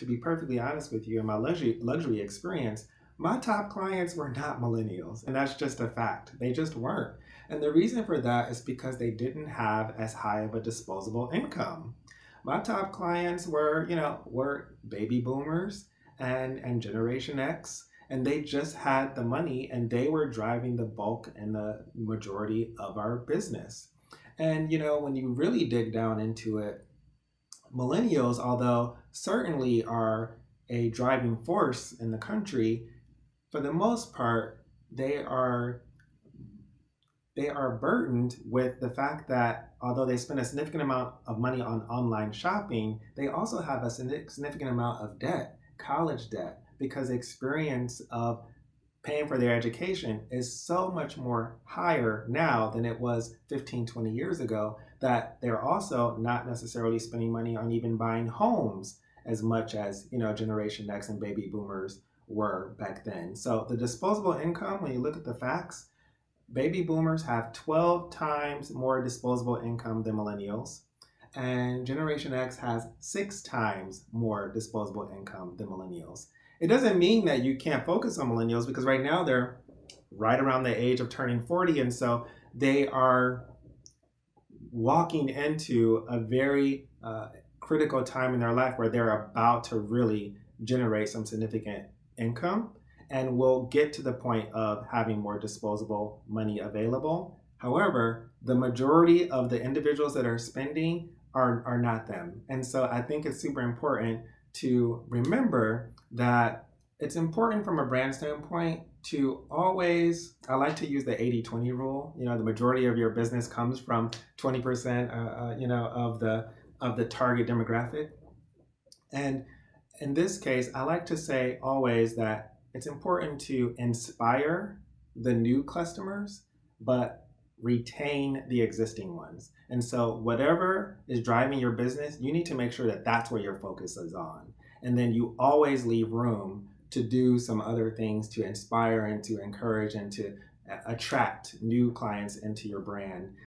to be perfectly honest with you, in my luxury, luxury experience, my top clients were not millennials. And that's just a fact. They just weren't. And the reason for that is because they didn't have as high of a disposable income. My top clients were, you know, were baby boomers and, and Generation X and they just had the money and they were driving the bulk and the majority of our business. And you know, when you really dig down into it, millennials, although certainly are a driving force in the country, for the most part, they are they are burdened with the fact that although they spend a significant amount of money on online shopping, they also have a significant amount of debt, college debt, because the experience of paying for their education is so much more higher now than it was 15, 20 years ago that they're also not necessarily spending money on even buying homes as much as, you know, Generation X and baby boomers were back then. So the disposable income, when you look at the facts, baby boomers have 12 times more disposable income than millennials and Generation X has six times more disposable income than millennials. It doesn't mean that you can't focus on millennials because right now they're right around the age of turning 40. And so they are walking into a very uh, critical time in their life where they're about to really generate some significant income and will get to the point of having more disposable money available. However, the majority of the individuals that are spending are, are not them. And so I think it's super important to remember that it's important from a brand standpoint to always i like to use the 80-20 rule. You know the majority of your business comes from 20% uh, uh, you know of the of the target demographic. And in this case i like to say always that it's important to inspire the new customers but retain the existing ones and so whatever is driving your business you need to make sure that that's where your focus is on and then you always leave room to do some other things to inspire and to encourage and to attract new clients into your brand.